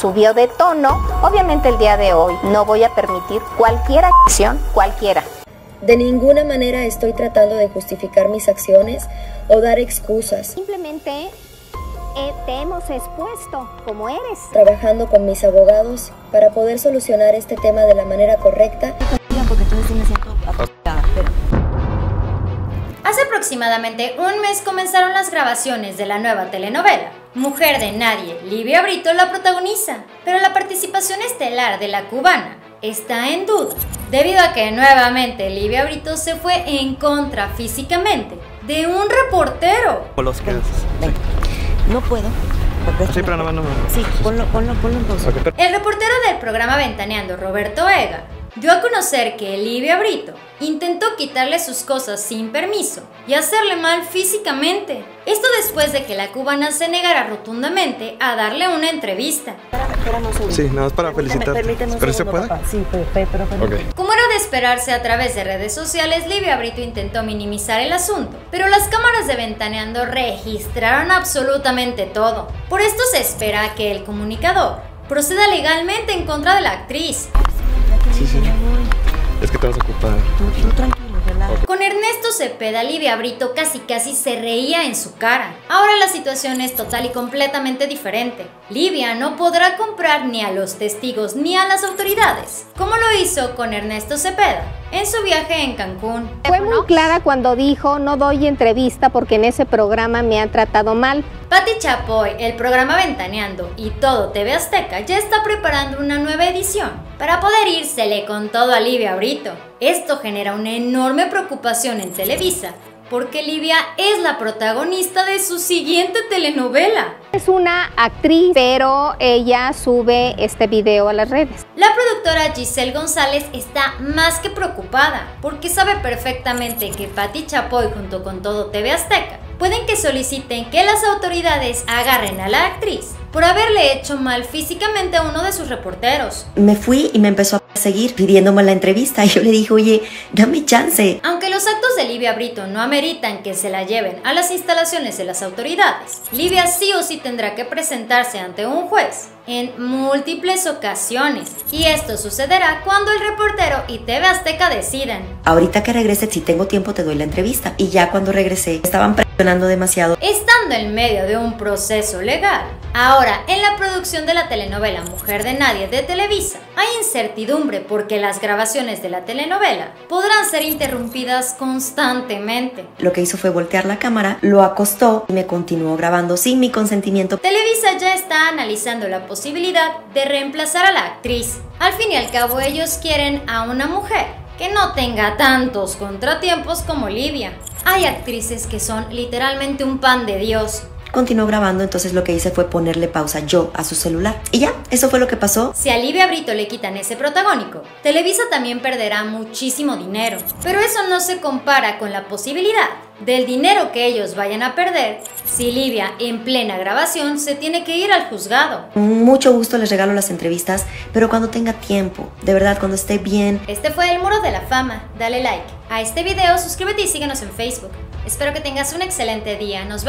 subió de tono. Obviamente el día de hoy no voy a permitir cualquier acción, cualquiera. De ninguna manera estoy tratando de justificar mis acciones o dar excusas. Simplemente eh, te hemos expuesto como eres. Trabajando con mis abogados para poder solucionar este tema de la manera correcta. Hace aproximadamente un mes comenzaron las grabaciones de la nueva telenovela. Mujer de Nadie, Livia Brito la protagoniza, pero la participación estelar de la cubana está en duda, debido a que nuevamente Livia Brito se fue en contra físicamente de un reportero. Los que No puedo. Sí, pero no, no, no. Sí, ponlo, ponlo, ponlo en pausa. El reportero del programa Ventaneando, Roberto Ega, dio a conocer que Livia Brito intentó quitarle sus cosas sin permiso y hacerle mal físicamente. Esto después de que la cubana se negara rotundamente a darle una entrevista. Sí, nada más para felicitar. ¿Pero se puede? Sí, pero. Como era de esperarse a través de redes sociales, Livia Brito intentó minimizar el asunto, pero las cámaras de Ventaneando registraron absolutamente todo. Por esto se espera que el comunicador proceda legalmente en contra de la actriz. Sí, sí. Es que te vas a ocupar. Tú, tú tranquilo, relaja. Con Ernesto Cepeda, Livia Brito casi casi se reía en su cara. Ahora la situación es total y completamente diferente. Livia no podrá comprar ni a los testigos ni a las autoridades, como lo hizo con Ernesto Cepeda en su viaje en Cancún. Fue muy clara cuando dijo no doy entrevista porque en ese programa me han tratado mal. Patti Chapoy, el programa Ventaneando y todo TV Azteca ya está preparando una nueva edición para poder írsele con todo a Livia Brito. Esto genera una enorme preocupación en Televisa porque Livia es la protagonista de su siguiente telenovela. Es una actriz, pero ella sube este video a las redes. La productora Giselle González está más que preocupada porque sabe perfectamente que Patti Chapoy junto con todo TV Azteca pueden que soliciten que las autoridades agarren a la actriz por haberle hecho mal físicamente a uno de sus reporteros. Me fui y me empezó a seguir pidiéndome la entrevista. Y yo le dije, oye, dame chance. Aunque los actos de Livia Brito no ameritan que se la lleven a las instalaciones de las autoridades, Livia sí o sí tendrá que presentarse ante un juez en múltiples ocasiones. Y esto sucederá cuando el reportero y TV Azteca decidan. Ahorita que regrese, si tengo tiempo, te doy la entrevista. Y ya cuando regresé, estaban presionando demasiado. Estando en medio de un proceso legal, ahora en la producción de la telenovela Mujer de Nadie de Televisa, hay incertidumbre porque las grabaciones de la telenovela podrán ser interrumpidas constantemente. Lo que hizo fue voltear la cámara, lo acostó y me continuó grabando sin mi consentimiento. Televisa ya está analizando la posibilidad de reemplazar a la actriz. Al fin y al cabo ellos quieren a una mujer que no tenga tantos contratiempos como Livia. Hay actrices que son literalmente un pan de Dios. Continuó grabando, entonces lo que hice fue ponerle pausa yo a su celular. Y ya, eso fue lo que pasó. Si a Livia Brito le quitan ese protagónico, Televisa también perderá muchísimo dinero. Pero eso no se compara con la posibilidad del dinero que ellos vayan a perder si Livia en plena grabación se tiene que ir al juzgado. Mucho gusto les regalo las entrevistas, pero cuando tenga tiempo, de verdad, cuando esté bien. Este fue el Muro de la Fama. Dale like a este video, suscríbete y síguenos en Facebook. Espero que tengas un excelente día. Nos vemos.